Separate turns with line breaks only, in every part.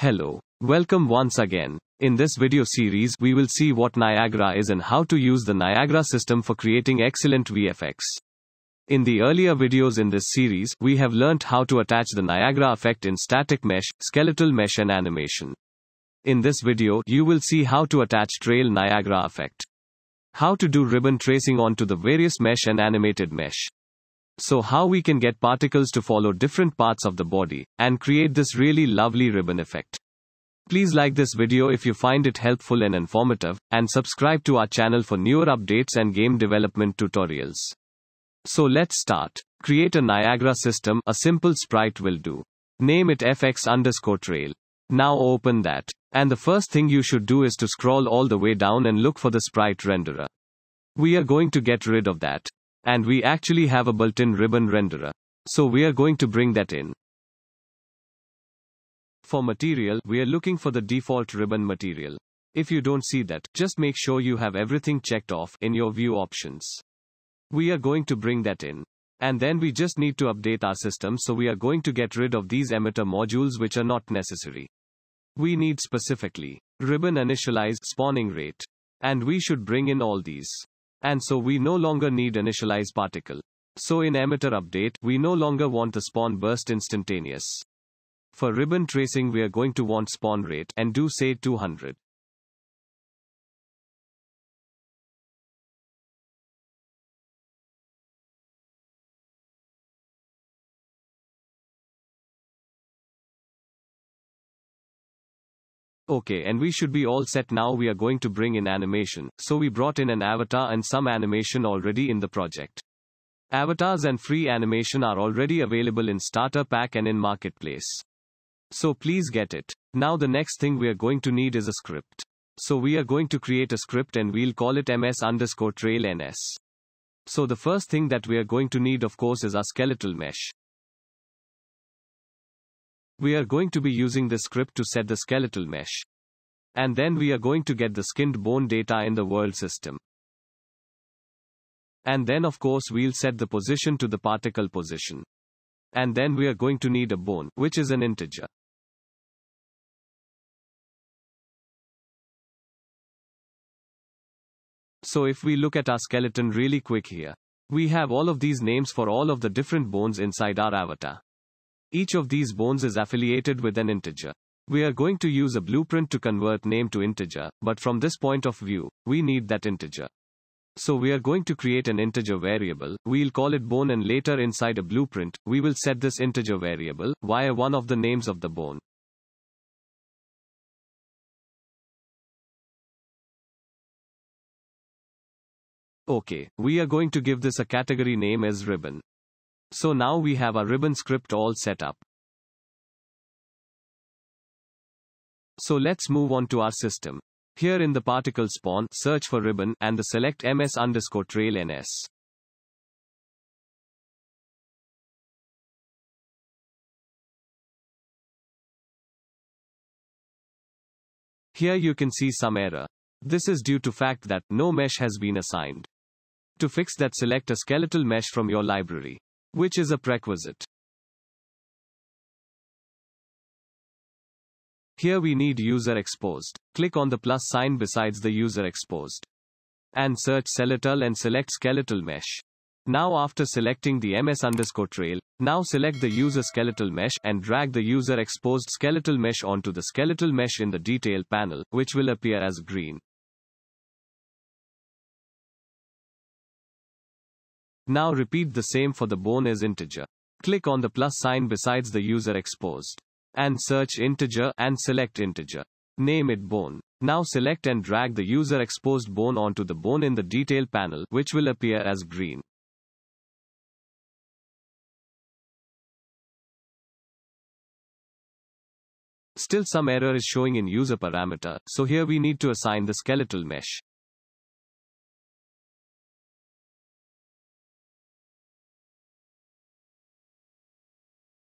Hello. Welcome once again. In this video series, we will see what Niagara is and how to use the Niagara system for creating excellent VFX. In the earlier videos in this series, we have learnt how to attach the Niagara effect in static mesh, skeletal mesh and animation. In this video, you will see how to attach trail Niagara effect. How to do ribbon tracing onto the various mesh and animated mesh. So how we can get particles to follow different parts of the body, and create this really lovely ribbon effect. Please like this video if you find it helpful and informative, and subscribe to our channel for newer updates and game development tutorials. So let's start. Create a Niagara system, a simple sprite will do. Name it fx underscore trail. Now open that. And the first thing you should do is to scroll all the way down and look for the sprite renderer. We are going to get rid of that. And we actually have a built-in ribbon renderer. So we are going to bring that in. For material, we are looking for the default ribbon material. If you don't see that, just make sure you have everything checked off in your view options. We are going to bring that in. And then we just need to update our system so we are going to get rid of these emitter modules which are not necessary. We need specifically ribbon initialized spawning rate. And we should bring in all these. And so we no longer need initialize particle. So in emitter update, we no longer want the spawn burst instantaneous. For ribbon tracing we are going to want spawn rate and do say 200. Okay, and we should be all set now. We are going to bring in animation. So we brought in an avatar and some animation already in the project. Avatars and free animation are already available in starter pack and in marketplace. So please get it. Now the next thing we are going to need is a script. So we are going to create a script and we'll call it ms underscore trail ns. So the first thing that we are going to need of course is our skeletal mesh. We are going to be using this script to set the skeletal mesh. And then we are going to get the skinned bone data in the world system. And then of course we'll set the position to the particle position. And then we are going to need a bone, which is an integer. So if we look at our skeleton really quick here, we have all of these names for all of the different bones inside our avatar. Each of these bones is affiliated with an integer. We are going to use a blueprint to convert name to integer, but from this point of view, we need that integer. So we are going to create an integer variable, we'll call it bone and later inside a blueprint, we will set this integer variable, via one of the names of the bone. Okay, we are going to give this a category name as ribbon. So now we have our ribbon script all set up. So let's move on to our system. Here in the particle spawn, search for ribbon, and the select ms underscore trail ns. Here you can see some error. This is due to fact that no mesh has been assigned. To fix that select a skeletal mesh from your library which is a prerequisite. Here we need user exposed. Click on the plus sign besides the user exposed. And search skeletal and select skeletal mesh. Now after selecting the ms underscore trail, now select the user skeletal mesh and drag the user exposed skeletal mesh onto the skeletal mesh in the detail panel, which will appear as green. Now repeat the same for the bone as integer. Click on the plus sign besides the user exposed. And search integer and select integer. Name it bone. Now select and drag the user exposed bone onto the bone in the detail panel, which will appear as green. Still some error is showing in user parameter, so here we need to assign the skeletal mesh.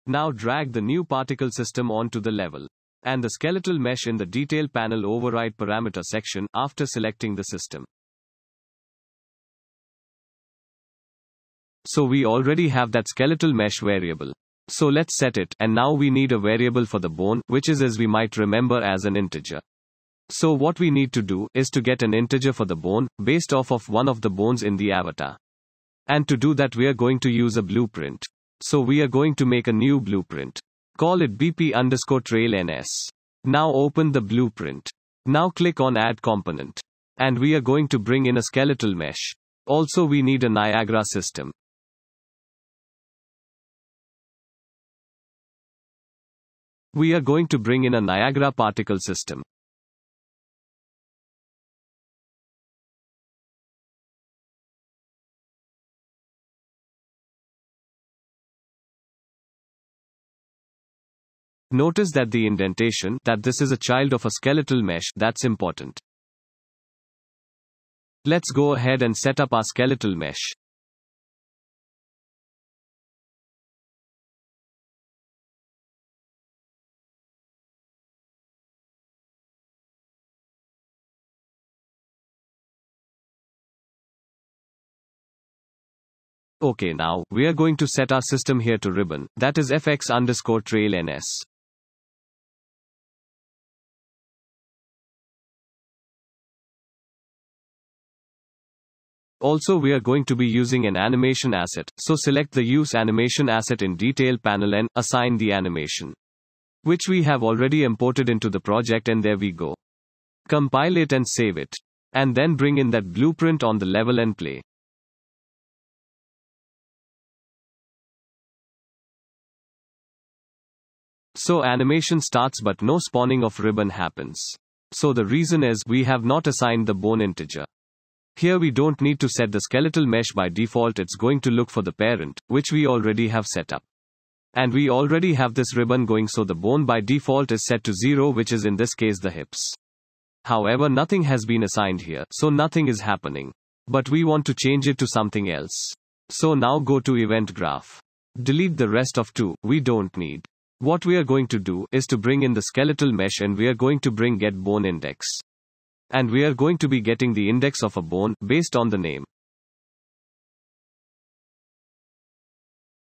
Now drag the new particle system onto the level. And the skeletal mesh in the detail panel override parameter section after selecting the system. So we already have that skeletal mesh variable. So let's set it, and now we need a variable for the bone, which is as we might remember as an integer. So what we need to do is to get an integer for the bone, based off of one of the bones in the avatar. And to do that we are going to use a blueprint. So we are going to make a new blueprint. Call it BP underscore trail NS. Now open the blueprint. Now click on add component. And we are going to bring in a skeletal mesh. Also we need a Niagara system. We are going to bring in a Niagara particle system. Notice that the indentation, that this is a child of a skeletal mesh, that's important. Let's go ahead and set up our skeletal mesh. Okay now, we are going to set our system here to ribbon, that is fx underscore trail ns. Also we are going to be using an animation asset, so select the use animation asset in detail panel and assign the animation. Which we have already imported into the project and there we go. Compile it and save it. And then bring in that blueprint on the level and play. So animation starts but no spawning of ribbon happens. So the reason is we have not assigned the bone integer. Here we don't need to set the skeletal mesh by default it's going to look for the parent, which we already have set up. And we already have this ribbon going so the bone by default is set to 0 which is in this case the hips. However nothing has been assigned here, so nothing is happening. But we want to change it to something else. So now go to event graph. Delete the rest of 2, we don't need. What we are going to do is to bring in the skeletal mesh and we are going to bring get bone index. And we are going to be getting the index of a bone, based on the name.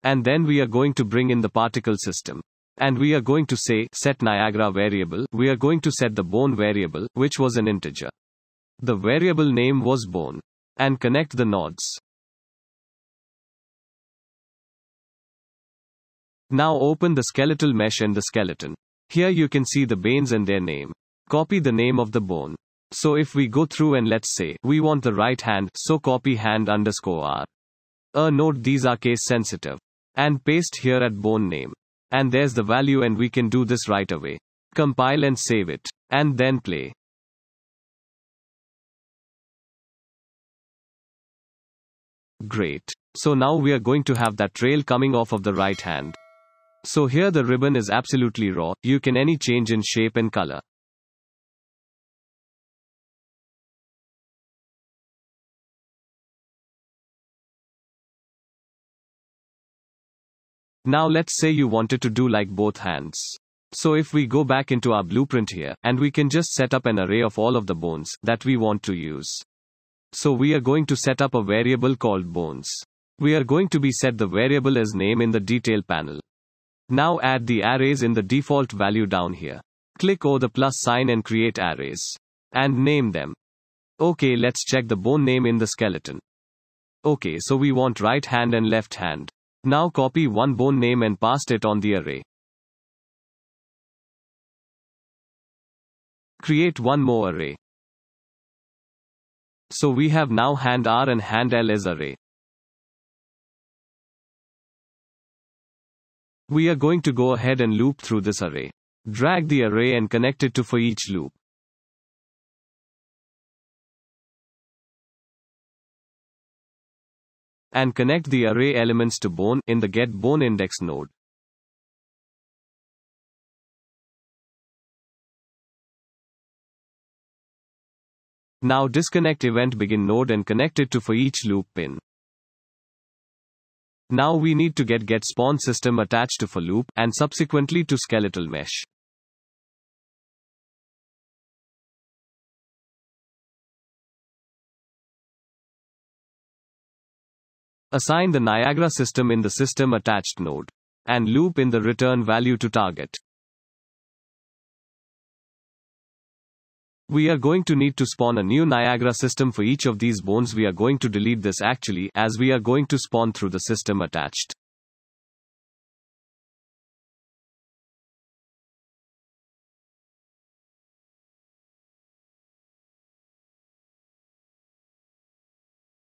And then we are going to bring in the particle system. And we are going to say, set Niagara variable, we are going to set the bone variable, which was an integer. The variable name was bone. And connect the nodes. Now open the skeletal mesh and the skeleton. Here you can see the bones and their name. Copy the name of the bone. So if we go through and let's say, we want the right hand, so copy hand underscore r. A note these are case sensitive. And paste here at bone name. And there's the value and we can do this right away. Compile and save it. And then play. Great. So now we are going to have that trail coming off of the right hand. So here the ribbon is absolutely raw, you can any change in shape and color. Now let's say you wanted to do like both hands. So if we go back into our blueprint here, and we can just set up an array of all of the bones that we want to use. So we are going to set up a variable called bones. We are going to be set the variable as name in the detail panel. Now add the arrays in the default value down here. Click O the plus sign and create arrays. And name them. Okay let's check the bone name in the skeleton. Okay so we want right hand and left hand. Now copy one bone name and paste it on the array. Create one more array. So we have now hand R and hand L as array. We are going to go ahead and loop through this array. Drag the array and connect it to for each loop. And connect the array elements to bone in the get bone index node. Now disconnect event begin node and connect it to for each loop pin. Now we need to get get spawn system attached to for loop and subsequently to skeletal mesh. Assign the Niagara system in the system attached node. and loop in the return value to target. We are going to need to spawn a new Niagara system for each of these bones. We are going to delete this actually, as we are going to spawn through the system attached.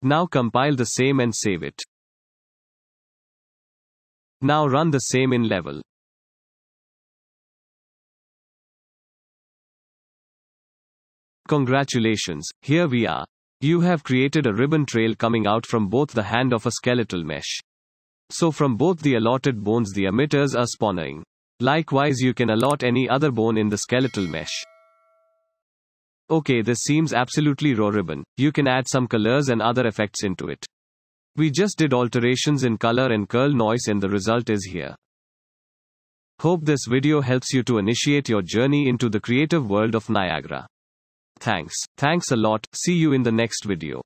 Now compile the same and save it. Now run the same in level. Congratulations, here we are. You have created a ribbon trail coming out from both the hand of a skeletal mesh. So from both the allotted bones the emitters are spawning. Likewise you can allot any other bone in the skeletal mesh. Okay this seems absolutely raw ribbon. You can add some colors and other effects into it. We just did alterations in color and curl noise and the result is here. Hope this video helps you to initiate your journey into the creative world of Niagara. Thanks. Thanks a lot. See you in the next video.